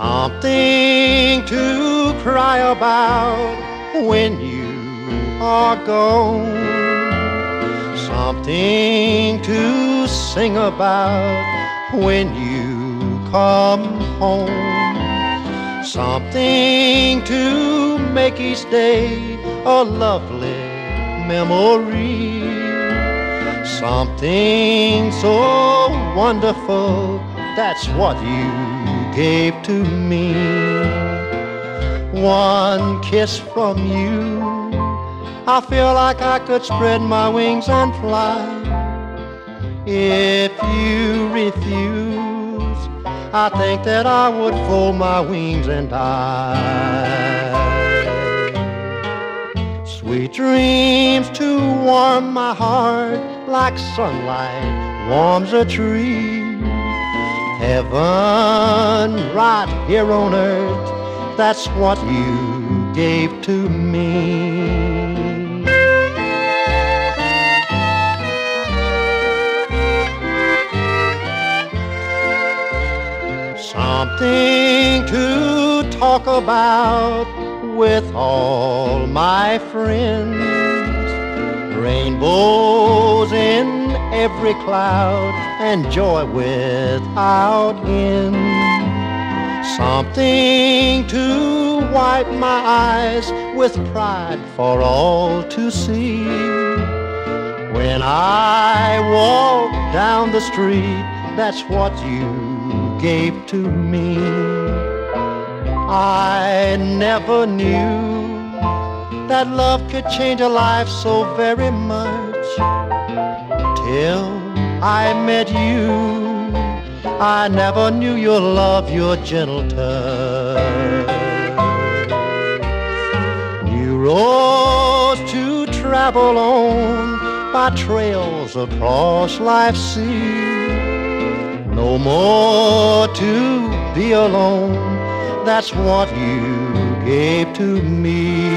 Something to cry about when you are gone. Something to sing about when you come home. Something to make each day a lovely memory. Something so wonderful, that's what you gave to me. One kiss from you, I feel like I could spread my wings and fly. If you refuse, I think that I would fold my wings and die. Sweet dreams to warm my heart like sunlight warms a tree. Heaven right here on earth, that's what you gave to me. Something to talk about with all my friends. Rainbows in every cloud and joy without end. Something to wipe my eyes with pride for all to see. When I walk down the street, that's what you gave to me. I never knew that love could change a life so very much till I met you. I never knew your love, your gentle touch. You rose to travel on by trails across life's sea. No more to be alone, that's what you gave to me.